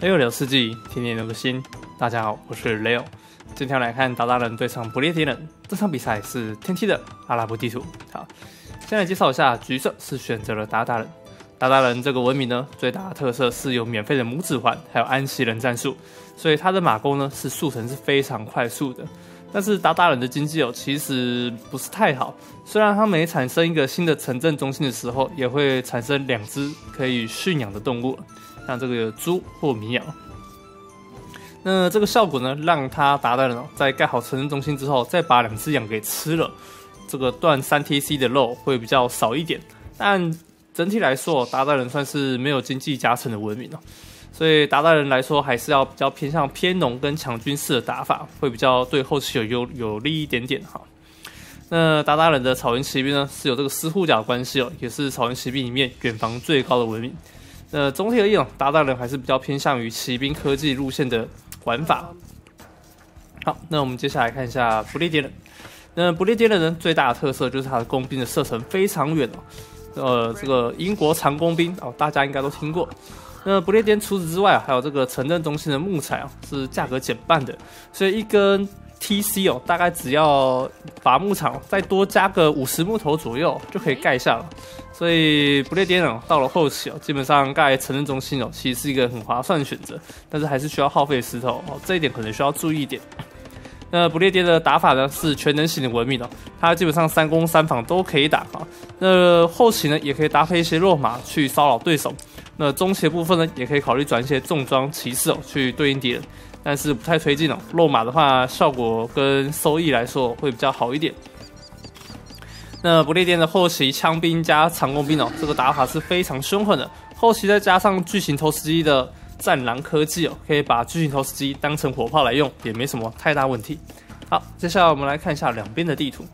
Leo 聊世纪，天天留个心。大家好，我是 Leo。今天来看达达人对上不列颠人。这场比赛是天梯的阿拉伯地图。好，先来介绍一下，橘色是选择了达达人。达达人这个文明呢，最大的特色是有免费的拇指环，还有安息人战术，所以它的马弓呢是速成是非常快速的。但是达达人的经济哦，其实不是太好。虽然它每产生一个新的城镇中心的时候，也会产生两只可以驯养的动物。像这个猪或绵羊，那这个效果呢，让它达到了在盖好城镇中心之后，再把两只羊给吃了，这个断三 TC 的肉会比较少一点。但整体来说，达达人算是没有经济加成的文明了，所以达达人来说，还是要比较偏向偏农跟强军事的打法，会比较对后期有有有利一点点哈。那达达人的草原骑兵呢，是有这个狮护角关系哦，也是草原骑兵里面远防最高的文明。呃，总体而言，达达人还是比较偏向于骑兵科技路线的玩法。好，那我们接下来看一下不列颠人。那不列颠人最大的特色就是他的工兵的射程非常远哦。呃，这个英国长工兵哦，大家应该都听过。那不列颠除此之外啊，还有这个城镇中心的木材啊，是价格减半的，所以一根 TC 哦，大概只要伐木场再多加个五十木头左右就可以盖下了。所以不列颠哦，到了后期哦，基本上盖城镇中心哦，其实是一个很划算的选择，但是还是需要耗费石头哦，这一点可能需要注意一点。那不列颠的打法呢是全能型的文明哦，它基本上三攻三防都可以打啊。那后期呢也可以搭配一些弱马去骚扰对手，那中期的部分呢也可以考虑转一些重装骑士哦去对应敌人，但是不太推进哦。落马的话效果跟收益来说会比较好一点。那不列颠的后期枪兵加长弓兵哦，这个打法是非常凶狠的。后期再加上巨型投石机的战狼科技哦，可以把巨型投石机当成火炮来用，也没什么太大问题。好，接下来我们来看一下两边的地图。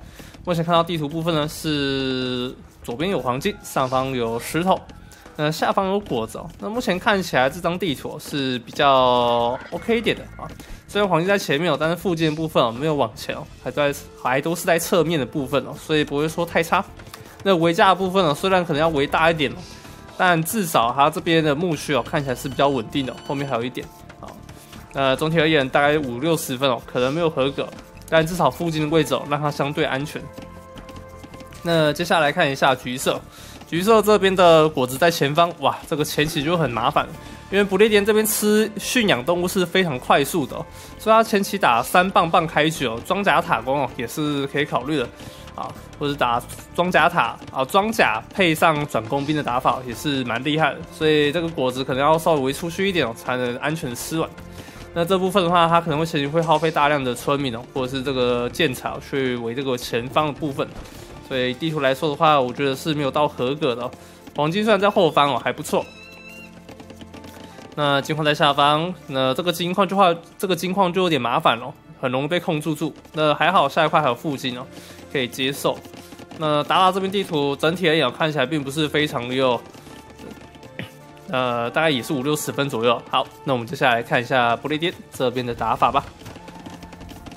目前看到地图部分呢，是左边有黄金，上方有石头，呃下方有果子哦。那目前看起来这张地图是比较 OK 一点的啊。虽然黄金在前面哦，但是附近的部分哦没有往前哦，还在还都是在侧面的部分哦，所以不会说太差。那围架的部分呢，虽然可能要围大一点哦，但至少它这边的墓区哦看起来是比较稳定的。后面还有一点啊，呃，总体而言大概五六十分哦，可能没有合格，但至少附近的位置哦让它相对安全。那接下来看一下橘色，橘色这边的果子在前方，哇，这个前期就很麻烦。因为不列颠这边吃驯养动物是非常快速的，所以它前期打三棒棒开局哦，装甲塔攻哦也是可以考虑的啊，或者打装甲塔啊，装甲配上转工兵的打法也是蛮厉害的，所以这个果子可能要稍微出去一点哦，才能安全吃完。那这部分的话，它可能会前期会耗费大量的村民哦，或者是这个建草去围这个前方的部分，所以地图来说的话，我觉得是没有到合格的。黄金虽然在后方哦还不错。那金矿在下方，那这个金矿就话，这个金矿就有点麻烦了，很容易被控住住。那还好下一块还有附近哦，可以接受。那达达这边地图整体而言看起来并不是非常的有，呃，大概也是五六十分左右。好，那我们接下来看一下不列颠这边的打法吧。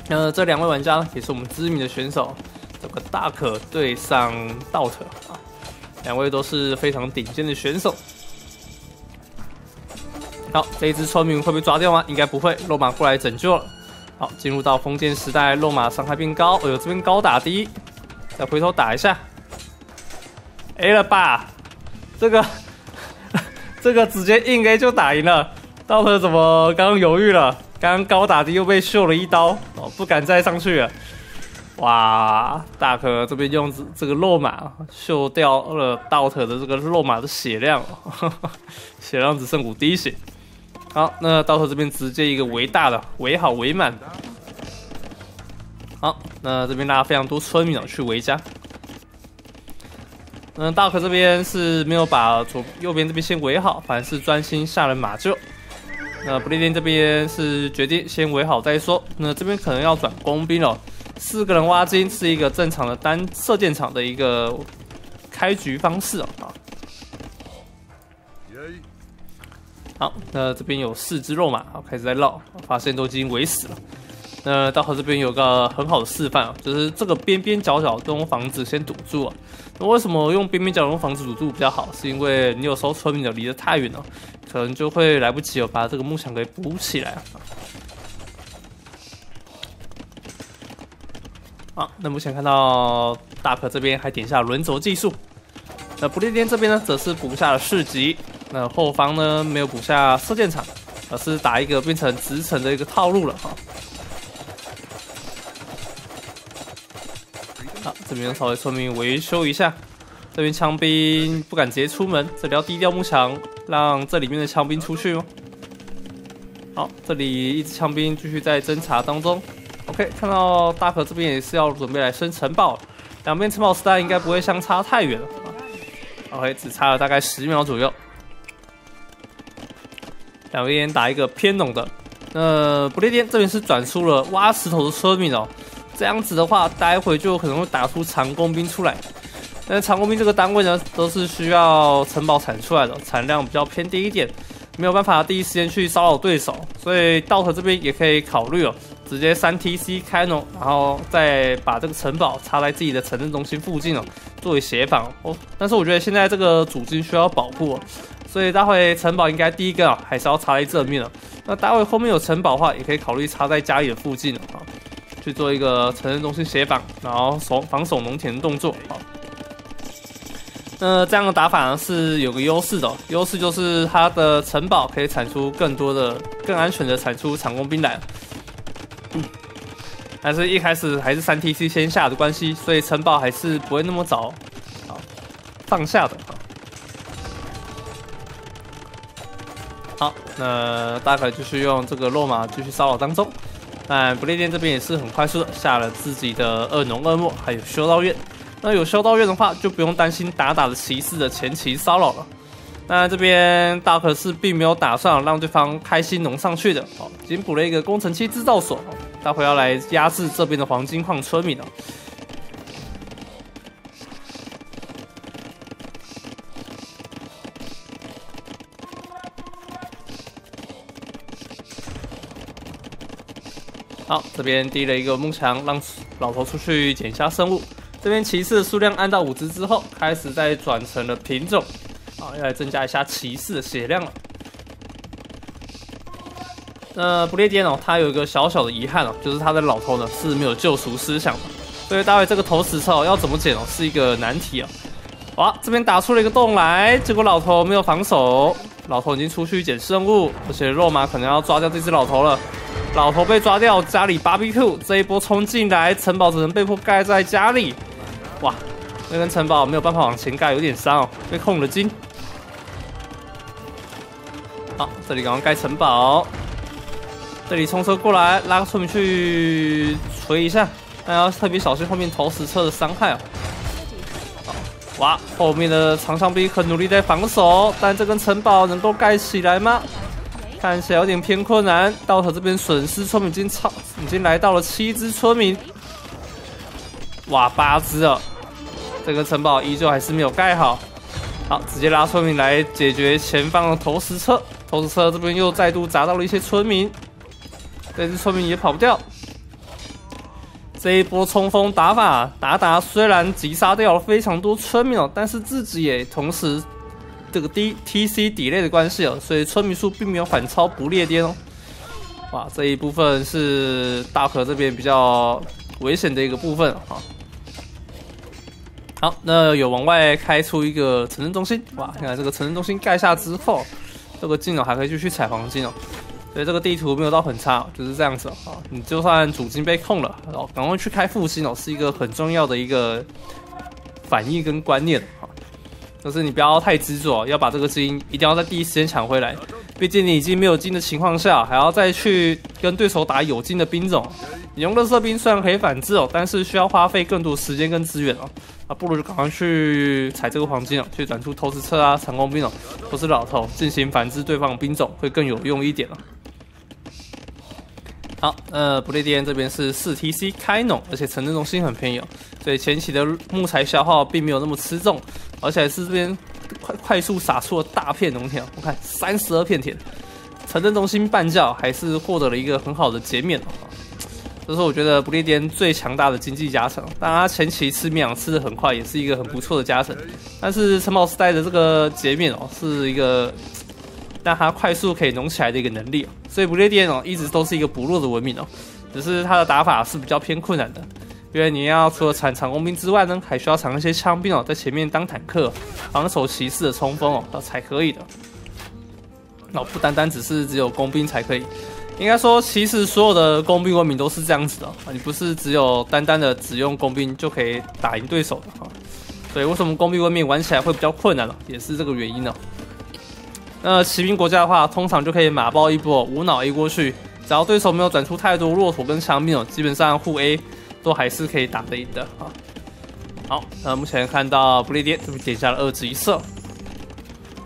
那，这两位玩家也是我们知名的选手，这个大可对上道特啊，两位都是非常顶尖的选手。好，这一只村民会被抓掉吗？应该不会，落马过来拯救了。好，进入到封建时代，落马伤害变高。哎呦，这边高打低，再回头打一下，A 了吧？这个这个直接硬 A 就打赢了。道特怎么刚刚犹豫了？刚刚高打低又被秀了一刀，哦，不敢再上去了。哇，大可这边用这个落马秀掉了道特的这个落马的血量，血量只剩五滴血。好，那到头这边直接一个围大的围好围满。好，那这边拉非常多村民去围家。那大可这边是没有把左右边这边先围好，反而是专心下了马厩。那不列颠这边是决定先围好再说。那这边可能要转工兵了，四个人挖金是一个正常的单射箭场的一个开局方式啊。好，那这边有四只肉马，好开始在绕，发现都已经围死了。那到头这边有个很好的示范啊，就是这个边边角角都用房子先堵住啊。那为什么用边边角用房子堵住比较好？是因为你有时候村民离得太远了，可能就会来不及哦，把这个木墙给补起来啊。好，那目前看到大可这边还点下轮轴技术，那不列颠这边呢，则是补下了四级。那后方呢，没有补下射箭场，而是打一个变成直城的一个套路了哈。好，这边稍微说明维修一下，这边枪兵不敢直接出门，这里要低调木墙，让这里面的枪兵出去哦。好，这里一支枪兵继续在侦查当中。OK，看到大可这边也是要准备来升城堡，两边城堡时代应该不会相差太远了。OK，只差了大概十秒左右，两边打一个偏拢的。那不列颠这边是转出了挖石头的村民哦，这样子的话，待会就可能会打出长弓兵出来。那长弓兵这个单位呢，都是需要城堡产出来的，产量比较偏低一点，没有办法第一时间去骚扰对手，所以道特这边也可以考虑哦。直接三 T C 开农，然后再把这个城堡插在自己的城镇中心附近哦，作为协防哦。但是我觉得现在这个主军需要保护哦，所以待会城堡应该第一个啊还是要插在正面了。那待会后面有城堡的话，也可以考虑插在家里的附近啊，去做一个城镇中心协防，然后守防守农田的动作啊。那这样的打法呢是有个优势的，优势就是它的城堡可以产出更多的、更安全的产出长弓兵来。嗯 但是一开始还是三 T C 先下的关系，所以城堡还是不会那么早放下的啊。好，那大概就是用这个落马继续骚扰当中。但不列颠这边也是很快速的下了自己的恶农恶魔，还有修道院。那有修道院的话，就不用担心打打的骑士的前期骚扰了。那这边大可是并没有打算让对方开心农上去的，哦，已经补了一个工程器制造所，待会要来压制这边的黄金矿村民了。好，这边滴了一个木墙，让老头出去捡下生物。这边骑士数量按到五只之后，开始再转成了品种。好，要来增加一下骑士的血量了。那不列颠哦，他有一个小小的遗憾哦，就是他的老头呢是没有救赎思想的，所以大卫这个投石车要怎么捡哦，是一个难题啊。哇，这边打出了一个洞来，结果老头没有防守，老头已经出去捡生物，而且肉马可能要抓掉这只老头了。老头被抓掉，家里 BBQ 这一波冲进来，城堡只能被迫盖在家里。哇，那根城堡没有办法往前盖，有点伤哦，被控了金。好，这里赶快盖城堡。这里冲车过来，拉个村民去锤一下，但要特别小心后面投石车的伤害啊！哇，后面的长枪兵很努力在防守，但这根城堡能够盖起来吗？看起来有点偏困难。稻草这边损失村民已经超，已经来到了七只村民。哇，八只了，这个城堡依旧还是没有盖好。好，直接拉村民来解决前方的投石车。投石车这边又再度砸到了一些村民，这只村民也跑不掉。这一波冲锋打法，达达虽然击杀掉了非常多村民哦，但是自己也同时这个 D T C 底类的关系哦，所以村民数并没有反超不列颠哦。哇，这一部分是大河这边比较危险的一个部分啊。好，那有往外开出一个城镇中心，哇，看这个城镇中心盖下之后。这个金哦还可以继续采黄金哦，所以这个地图没有到很差，就是这样子啊。你就算主金被控了，然后赶快去开副金哦，是一个很重要的一个反应跟观念啊。就是你不要太执着，要把这个金一定要在第一时间抢回来。毕竟你已经没有金的情况下，还要再去跟对手打有金的兵种。你用乐色兵虽然可以反制哦，但是需要花费更多时间跟资源哦。啊，不如就赶快去采这个黄金哦，去转出投石车啊、长弓兵哦，或是老头进行反制对方兵种，会更有用一点哦。好，呃，不列颠这边是四 T C 开农，而且城镇中心很便宜哦，所以前期的木材消耗并没有那么吃重，而且是这边快快速撒出了大片农田，我看三十二片田，城镇中心半教还是获得了一个很好的减免哦。这是我觉得不列颠最强大的经济加成，当然前期吃面啊吃的很快，也是一个很不错的加成。但是城堡时代的这个截面哦，是一个让它快速可以浓起来的一个能力。所以不列颠哦，一直都是一个不弱的文明哦，只是它的打法是比较偏困难的，因为你要除了产长弓兵之外呢，还需要产一些枪兵哦，在前面当坦克，防守骑士的冲锋哦，才可以的。哦，不单单只是只有工兵才可以，应该说其实所有的工兵文明都是这样子的啊，你不是只有单单的只用工兵就可以打赢对手的啊。所以为什么工兵文明玩起来会比较困难呢？也是这个原因呢。那骑兵国家的话，通常就可以马爆一波，无脑 A 过去，只要对手没有转出太多骆驼跟枪兵哦，基本上护 A 都还是可以打得赢的啊。好，那目前看到不列颠这边点下了二指一射。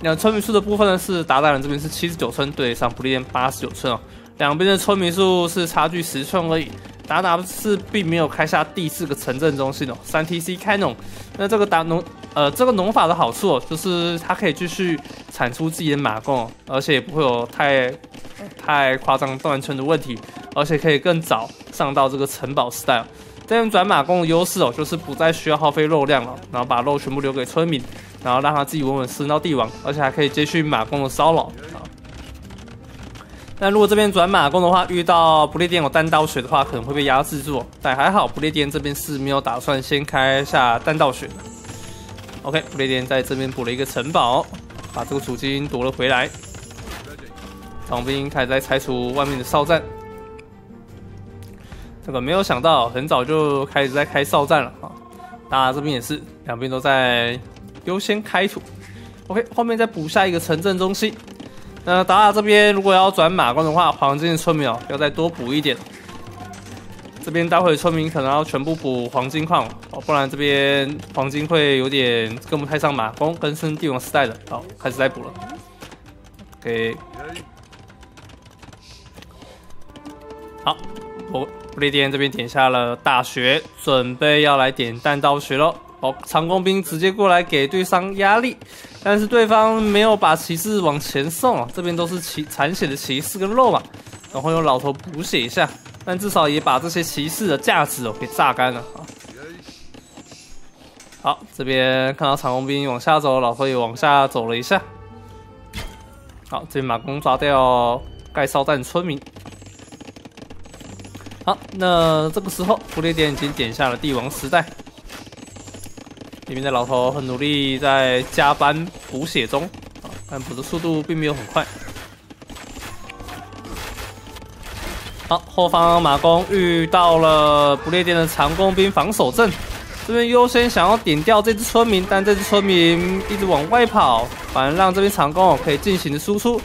那村民数的部分呢，是达达人这边是七十九村对上不列颠八十九村哦，两边的村民数是差距十村而已。达达是并没有开下第四个城镇中心哦，三 T C 开农。那这个打农呃这个农法的好处哦，就是它可以继续产出自己的马贡，而且也不会有太太夸张断村的问题，而且可以更早上到这个城堡时代。这样转马贡的优势哦，就是不再需要耗费肉量了，然后把肉全部留给村民。然后让他自己稳稳升到帝王，而且还可以接续马贡的骚扰啊。那如果这边转马弓的话，遇到不列颠有弹道血的话，可能会被压制住。但还好，不列颠这边是没有打算先开下弹道血的。OK，不列颠在这边补了一个城堡，把这个主金夺了回来。长兵开始在拆除外面的哨站。这个没有想到，很早就开始在开哨站了啊！大家这边也是，两边都在。优先开土，OK，后面再补下一个城镇中心。那达达这边如果要转马关的话，黄金的村民哦要再多补一点。这边待会村民可能要全部补黄金矿哦，不然这边黄金会有点跟不太上马弓跟升帝王时代的。好，开始再补了。OK，好，不不列颠这边点下了大学，准备要来点弹道学喽。哦，长弓兵直接过来给对方压力，但是对方没有把骑士往前送啊，这边都是骑残血的骑士跟肉嘛，然后用老头补血一下，但至少也把这些骑士的价值哦给榨干了啊。好，这边看到长弓兵往下走，老头也往下走了一下。好，这边马弓抓掉盖哨站村民。好，那这个时候不列颠已经点下了帝王时代。里面的老头很努力，在加班补血中，但补的速度并没有很快。好，后方马弓遇到了不列颠的长弓兵防守阵，这边优先想要点掉这只村民，但这只村民一直往外跑，反而让这边长弓可以进行输出。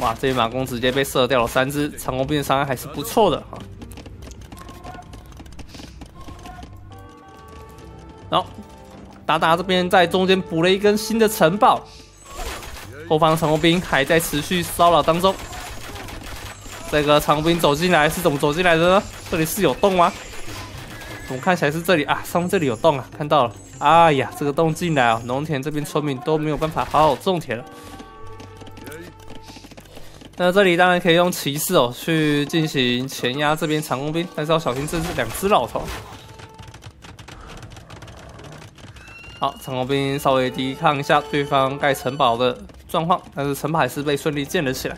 哇，这边马弓直接被射掉了三只，长弓兵的伤害还是不错的啊。达达这边在中间补了一根新的城堡，后方长弓兵还在持续骚扰当中。这个长弓兵走进来是怎么走进来的呢？这里是有洞吗？我们看起来是这里啊，上面这里有洞啊，看到了。哎呀，这个洞进来啊，农田这边村民都没有办法好好种田了。那这里当然可以用骑士哦去进行前压这边长弓兵，但是要小心这是两只老头。好，长弓兵稍微抵抗一下对方盖城堡的状况，但是城堡还是被顺利建了起来。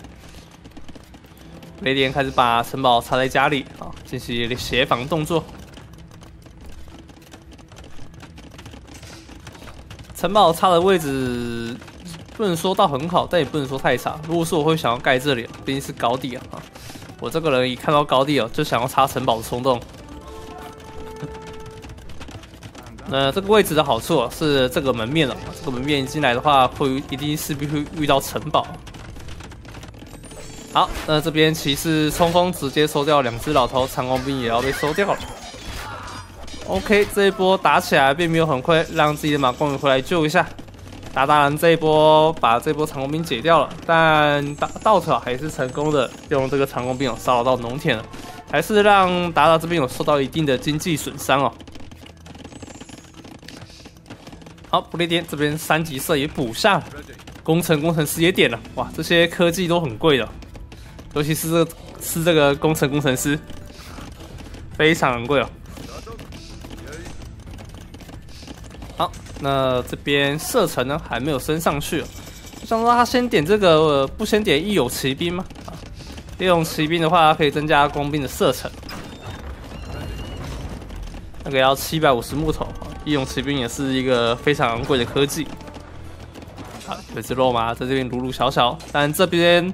雷电开始把城堡插在家里，啊，进行协防动作。城堡插的位置不能说到很好，但也不能说太差。如果是我会想要盖这里，毕竟是高地啊。我这个人一看到高地哦，就想要插城堡的冲动。那这个位置的好处是这个门面了，这个门面进来的话，会一定势必会遇到城堡。好，那这边骑士冲锋直接收掉两只老头，长弓兵也要被收掉了。OK，这一波打起来并没有很亏，让自己的马弓回来救一下。达达人这一波把这波长弓兵解掉了，但达稻草还是成功的用这个长弓兵骚扰到农田了，还是让达达这边有受到一定的经济损伤哦。好，不列颠这边三级射也补上，工程工程师也点了，哇，这些科技都很贵的，尤其是这是这个工程工程师，非常昂贵哦。好，那这边射程呢还没有升上去，想说他先点这个，不先点义勇骑兵吗？啊，义勇骑兵的话可以增加工兵的射程，那个要七百五十木头。义勇骑兵也是一个非常昂贵的科技。啊，有只肉马在这边鲁鲁小小，但这边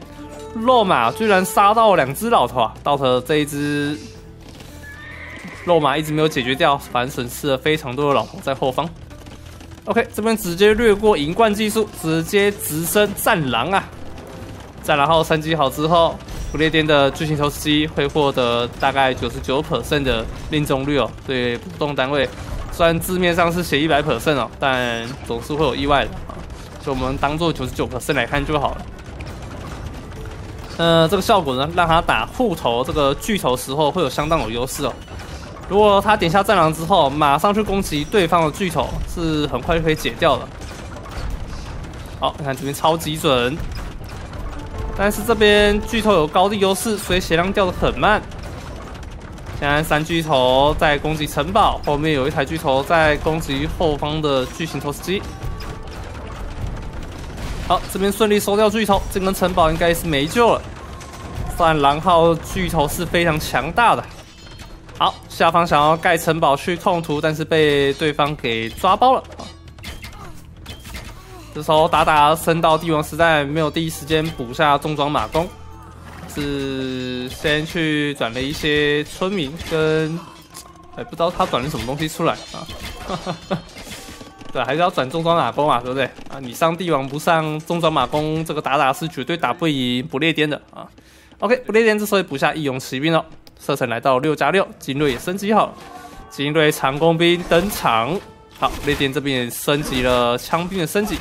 肉马居然杀到两只老头啊！到头这一只肉马一直没有解决掉，反而损失了非常多的老头在后方。OK，这边直接略过银冠技术，直接直升战狼啊！战狼号升级好之后，不列颠的巨型投石机会获得大概九十九的命中率哦，对不动单位。虽然字面上是写一百 percent 哦，但总是会有意外的啊，就我们当做九十九 percent 来看就好了。呃，这个效果呢，让他打护头这个巨头时候会有相当有优势哦。如果他点下战狼之后，马上去攻击对方的巨头，是很快就可以解掉了。好，你看这边超级准，但是这边巨头有高地优势，所以血量掉的很慢。现在三巨头在攻击城堡，后面有一台巨头在攻击后方的巨型投石机。好，这边顺利收掉巨头，这根城堡应该是没救了。战狼号巨头是非常强大的。好，下方想要盖城堡去控图，但是被对方给抓包了。这时候打打升到帝王时代，没有第一时间补下重装马弓。是先去转了一些村民跟，哎，不知道他转了什么东西出来啊？对，还是要转重装马弓啊，对不对？啊，你上帝王不上重装马弓，这个打打是绝对打不赢不列颠的啊。OK，不列颠这时候补下义勇骑兵了，射程来到六加六，精锐也升级好了，精锐长弓兵登场。好，列颠这边也升级了枪兵的升级，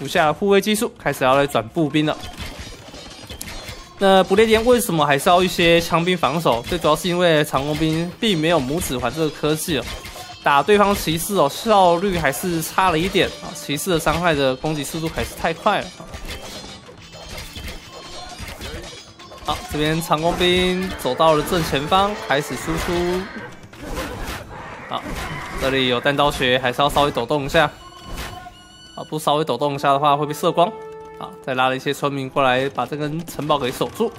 补下护卫技术，开始要来转步兵了。那不列颠为什么还是要一些枪兵防守？最主要是因为长弓兵并没有拇指环这个科技哦，打对方骑士哦效率还是差了一点啊，骑士的伤害的攻击速度还是太快了。好，这边长弓兵走到了正前方，开始输出。好，这里有弹道学，还是要稍微抖动一下。啊，不稍微抖动一下的话会被射光。啊，再拉了一些村民过来，把这根城堡给守住。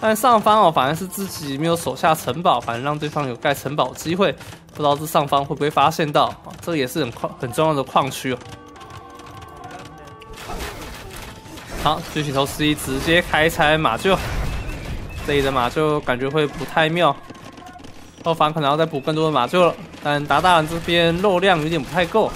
但上方哦，反而是自己没有守下城堡，反而让对方有盖城堡机会。不知道这上方会不会发现到啊？这也是很矿很重要的矿区哦。好，巨型头 C 直接开拆马厩，这里的马厩感觉会不太妙。后方可能要再补更多的马厩了，但达达这边肉量有点不太够。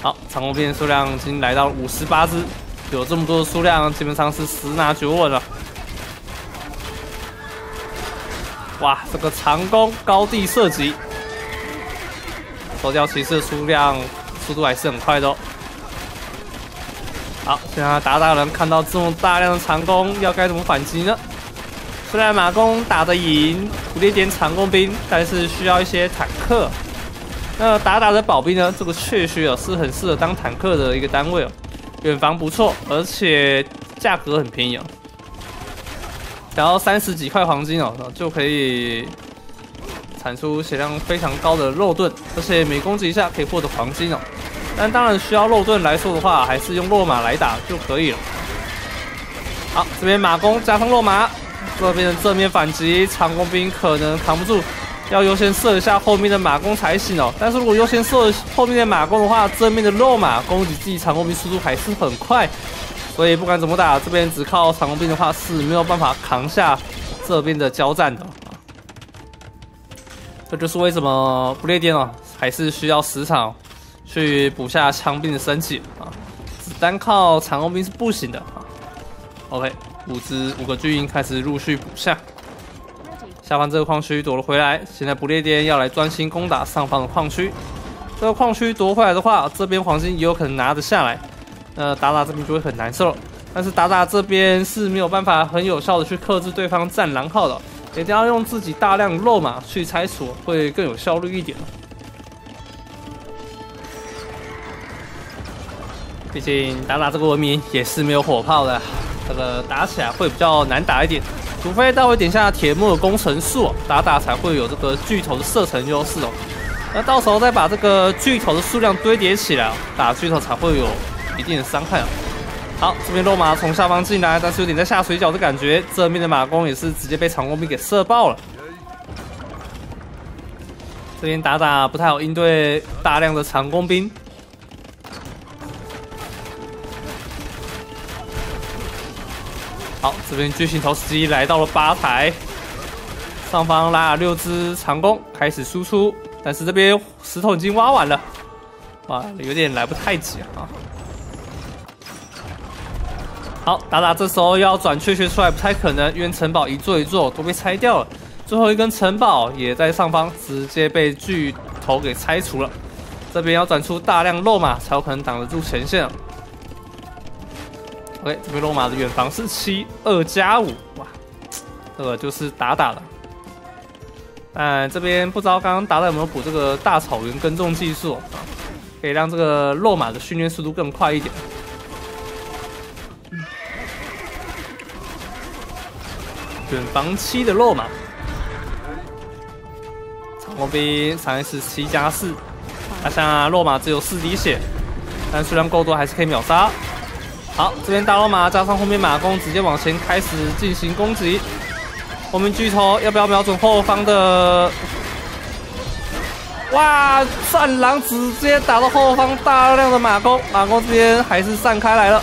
好，长弓兵数量已经来到五十八只，有这么多的数量，基本上是十拿九稳了。哇，这个长弓高地射击，收掉骑士的数量，速度还是很快的。哦。好，现在达达人看到这么大量的长弓，要该怎么反击呢？虽然马弓打得赢不列颠长弓兵，但是需要一些坦克。那达达的保兵呢？这个确实啊是很适合当坦克的一个单位哦，远防不错，而且价格很便宜啊，然后三十几块黄金哦，就可以产出血量非常高的肉盾，而且每攻击一下可以获得黄金哦。但当然需要肉盾来说的话，还是用落马来打就可以了。好，这边马弓加上落马，这边的正面反击，长弓兵可能扛不住。要优先射一下后面的马弓才行哦。但是如果优先射后面的马弓的话，正面的肉马攻击自己长弓兵速度还是很快，所以不管怎么打，这边只靠长弓兵的话是没有办法扛下这边的交战的。这就是为什么不列颠哦，还是需要时场去补下枪兵的升级啊，只单靠长弓兵是不行的啊。OK，五支五个巨鹰开始陆续补下。下方这个矿区夺了回来，现在不列颠要来专心攻打上方的矿区。这个矿区夺回来的话，这边黄金也有可能拿得下来，那达达这边就会很难受。但是达达这边是没有办法很有效的去克制对方战狼号的，一定要用自己大量肉马去拆除，会更有效率一点。毕竟达达这个文明也是没有火炮的，这个打起来会比较难打一点。除非待会点下铁木的工程术，打打才会有这个巨头的射程优势哦。那到时候再把这个巨头的数量堆叠起来，打巨头才会有一定的伤害啊。好，这边肉马从下方进来，但是有点在下水饺的感觉。这面的马弓也是直接被长弓兵给射爆了。这边打打不太好应对大量的长弓兵。好，这边巨型投石机来到了吧台，上方拉了六只长弓开始输出，但是这边石头已经挖完了，哇，有点来不太及啊。好，达达这时候要转雀雀出来不太可能，因为城堡一座一座都被拆掉了，最后一根城堡也在上方直接被巨头给拆除了，这边要转出大量肉马才有可能挡得住前线。OK，这边罗马的远防是七二加五，哇，这个就是打打了。但这边不知道刚刚达达有没有补这个大草原耕种技术啊，可以让这个落马的训练速度更快一点。远防七的落马，长弓兵三 S 七加四，那像落马只有四滴血，但数量够多还是可以秒杀。好，这边大罗马加上后面马弓，直接往前开始进行攻击。后面巨头要不要瞄准后方的？哇！战狼直接打到后方大量的马弓，马弓这边还是散开来了，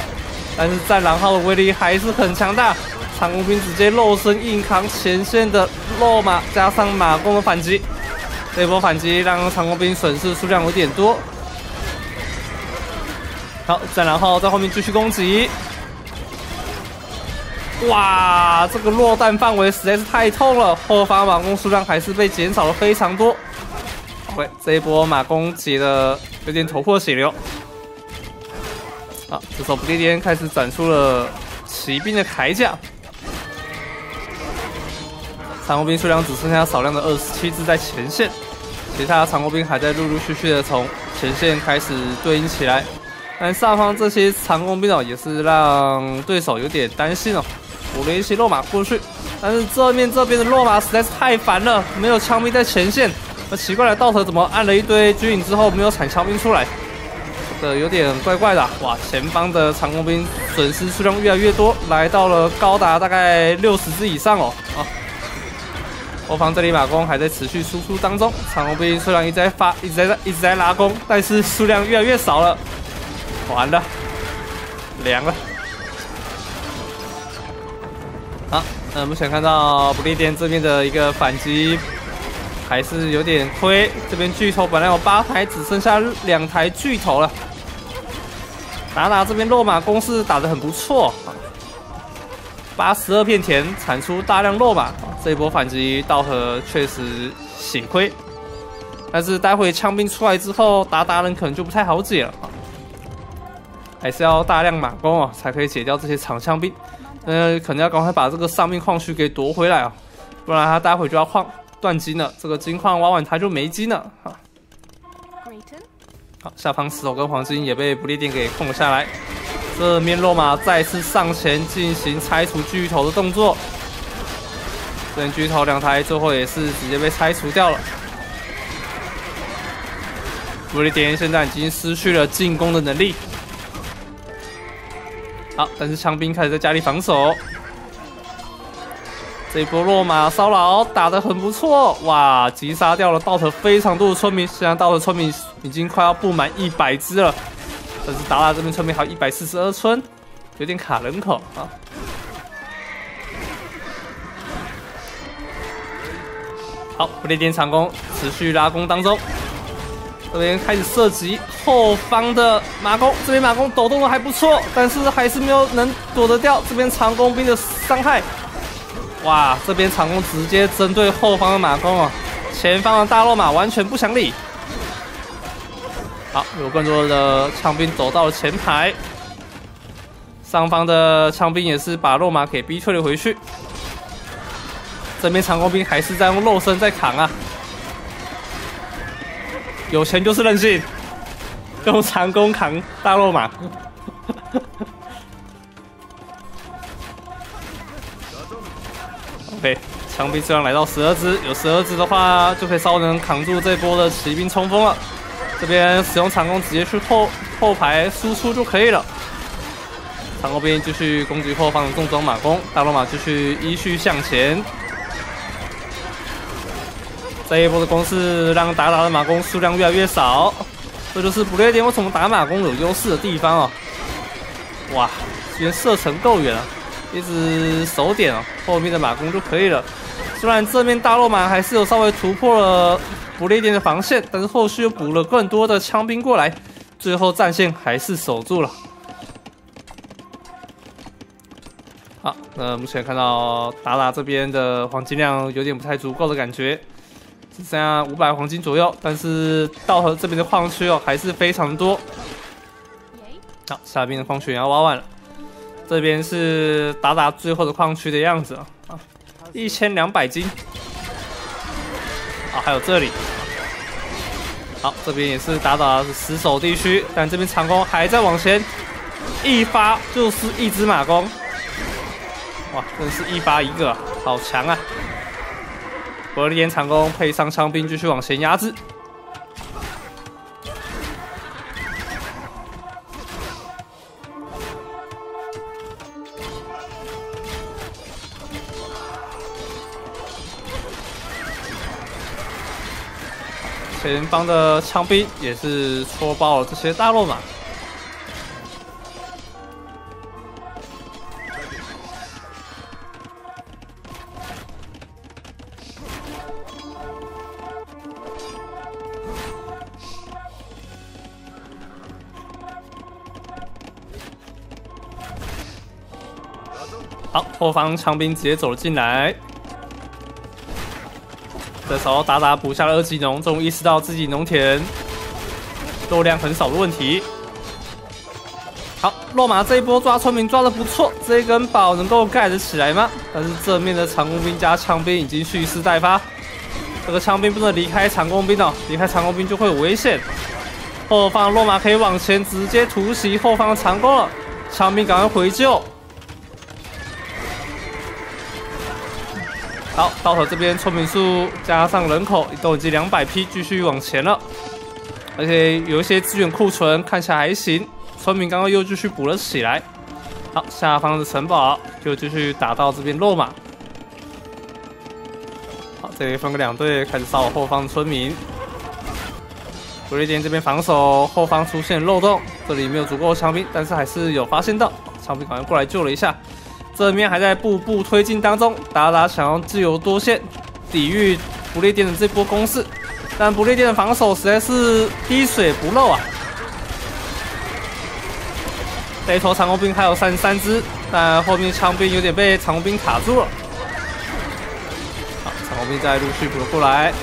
但是战狼号的威力还是很强大。长弓兵直接肉身硬扛前线的落马，加上马弓的反击，这波反击让长弓兵损失数量有点多。好，战狼号在后面继续攻击。哇，这个落弹范围实在是太痛了，后方马弓数量还是被减少了非常多。喂，这一波马弓挤的有点头破血流。好，这时候不列颠开始展出了骑兵的铠甲。长弓兵数量只剩下少量的二十七只在前线，其他长弓兵还在陆陆续续的从前线开始对应起来。但上方这些长弓兵哦，也是让对手有点担心哦。补了一些落马过去，但是这面这边的落马实在是太烦了，没有枪兵在前线。那奇怪的道特怎么按了一堆军营之后没有产枪兵出来？这有点怪怪的。哇，前方的长弓兵损失数量越来越多，来到了高达大概六十只以上哦。啊，后方这里马弓还在持续输出当中，长弓兵虽然一直在发，一直在一直在拉弓，但是数量越来越少了。完了，凉了。好，那目前看到不列颠这边的一个反击还是有点亏。这边巨头本来有八台，只剩下两台巨头了。达达这边落马攻势打得很不错，八十二片田产出大量落马。这一波反击道和确实血亏，但是待会枪兵出来之后，达达人可能就不太好解了。还是要大量马弓啊，才可以解掉这些长枪兵。嗯，可能要赶快把这个上面矿区给夺回来啊，不然他待会就要矿断金了。这个金矿挖完他就没金了啊。好，下方石头跟黄金也被不列颠给控了下来。这面落马再次上前进行拆除巨头的动作。这边巨头两台最后也是直接被拆除掉了。不列颠现在已经失去了进攻的能力。好，但是枪兵开始在家里防守。这一波落马骚扰打得很不错，哇！击杀掉了道特非常多的村民，现在道特村民已经快要布满一百只了。但是达拉这边村民还有一百四十二村，有点卡人口啊。好，不列颠长弓持续拉弓当中。这边开始射击后方的马弓，这边马弓抖动的还不错，但是还是没有能躲得掉这边长弓兵的伤害。哇，这边长弓直接针对后方的马弓啊，前方的大落马完全不想理。好，有更多的枪兵走到了前排，上方的枪兵也是把落马给逼退了回去。这边长弓兵还是在用肉身在扛啊。有钱就是任性，用长弓扛大肉马。OK，枪兵数量来到十二只，有十二只的话，就可以稍微能扛住这波的骑兵冲锋了。这边使用长弓直接去后后排输出就可以了。长弓兵继续攻击后方的重装马弓，大罗马继续依序向前。这一波的攻势让达达的马弓数量越来越少，这就是不列颠为什么打马弓有优势的地方哦。哇，这边射程够远了，一直守点哦，后面的马弓就可以了。虽然这面大罗马还是有稍微突破了不列颠的防线，但是后续又补了更多的枪兵过来，最后战线还是守住了。好，那目前看到达达这边的黄金量有点不太足够的感觉，只剩下五百黄金左右。但是道河这边的矿区哦还是非常多。好，下边的矿区也要挖完了。这边是达达最后的矿区的样子啊，一千两百斤。啊，还有这里。好，这边也是达达死守地区，但这边长弓还在往前，一发就是一只马弓。哇，真是一发一个，好强啊！伯利岩长弓配上枪兵，继续往前压制。前方的枪兵也是戳爆了这些大肉马。后方枪兵直接走了进来。这时候达达补下了二级农，终于意识到自己农田肉量很少的问题。好，落马这一波抓村民抓的不错，这一根堡能够盖得起来吗？但是正面的长弓兵加枪兵已经蓄势待发，这个枪兵不能离开长弓兵哦，离开长弓兵就会有危险。后方落马可以往前直接突袭后方的长弓了，枪兵赶快回救。好，到头这边村民数加上人口都已经两百批，继续往前了。而且有一些资源库存，看起来还行。村民刚刚又继续补了起来。好，下方的城堡就继续打到这边落马。好，这里分个两队开始骚扰后方的村民。不列颠这边防守，后方出现漏洞，这里没有足够的枪兵，但是还是有发现到枪兵，赶快过来救了一下。正面还在步步推进当中，达达想要自由多线抵御不列颠的这波攻势，但不列颠的防守实在是滴水不漏啊！这一头长弓兵还有三十三只，但后面枪兵有点被长弓兵卡住了。好，长弓兵在陆续补了过来，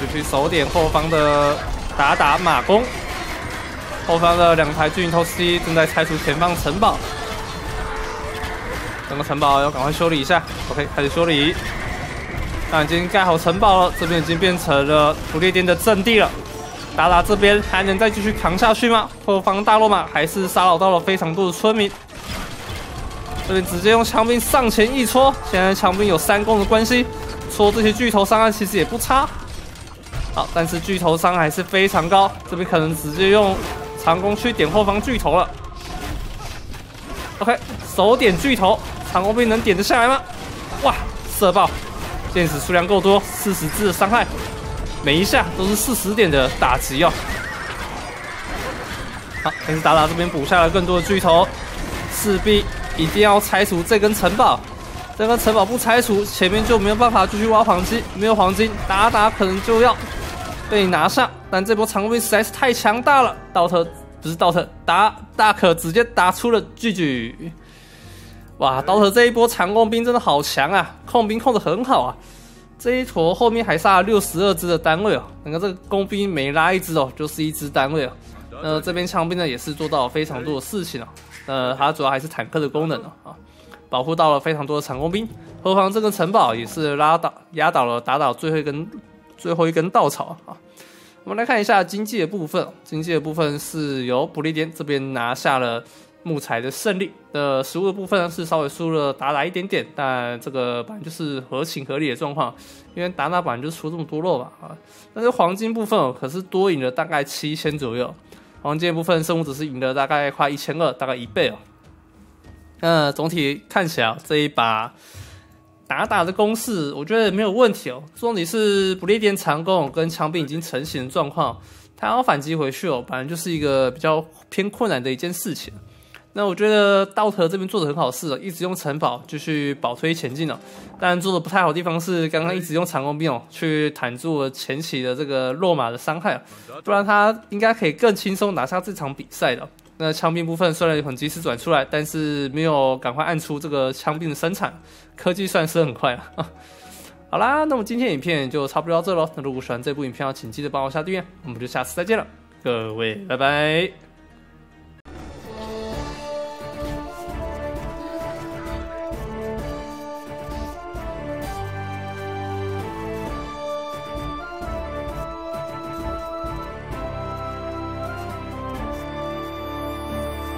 继续守点后方的达达马弓，后方的两台巨型投石机正在拆除前方城堡。整个城堡要赶快修理一下，OK，开始修理。那已经盖好城堡了，这边已经变成了不列颠的阵地了。达达这边还能再继续扛下去吗？后方大罗马还是骚扰到了非常多的村民。这边直接用枪兵上前一戳，现在枪兵有三攻的关系，戳这些巨头伤害其实也不差。好，但是巨头伤害还是非常高，这边可能直接用长弓去点后方巨头了。OK，手点巨头。长弓兵能点得下来吗？哇，射爆！箭矢数量够多，四十只的伤害，每一下都是四十点的打击哦。好，但是达达这边补下了更多的巨头，势必一定要拆除这根城堡。这根城堡不拆除，前面就没有办法继续挖黄金，没有黄金，达达可能就要被拿下。但这波长弓兵实在是太强大了，道特不是道特，达大可直接打出了巨巨。哇，刀特这一波长弓兵真的好强啊，控兵控的很好啊。这一坨后面还杀了六十二只的单位哦，你看这个弓兵每拉一只哦，就是一只单位哦。呃，这边枪兵呢也是做到了非常多的事情哦。呃，它主要还是坦克的功能哦啊，保护到了非常多的长弓兵。后方这个城堡也是拉倒压倒了打倒最后一根最后一根稻草啊。我们来看一下经济的部分，经济的部分是由不列颠这边拿下了。木材的胜利。的食物的部分呢是稍微输了达达一点点，但这个本来就是合情合理的状况，因为达达本来就出这么多肉嘛啊。但是黄金部分可是多赢了大概七千左右，黄金部分生物只是赢了大概快一千二，大概一倍哦。那总体看起来这一把打打的攻势，我觉得没有问题哦。重点是不列颠长弓跟枪兵已经成型的状况。他要反击回去哦，本来就是一个比较偏困难的一件事情。那我觉得道特这边做的很好事哦，一直用城堡继续保推前进哦。但做的不太好的地方是，刚刚一直用长弓兵哦去弹住了前期的这个落马的伤害，不然他应该可以更轻松拿下这场比赛的。那枪兵部分虽然很及时转出来，但是没有赶快按出这个枪兵的生产，科技算是很快了。好啦，那么今天影片就差不多到这喽。那如果喜欢这部影片，请记得帮我下订阅，我们就下次再见了，各位，拜拜。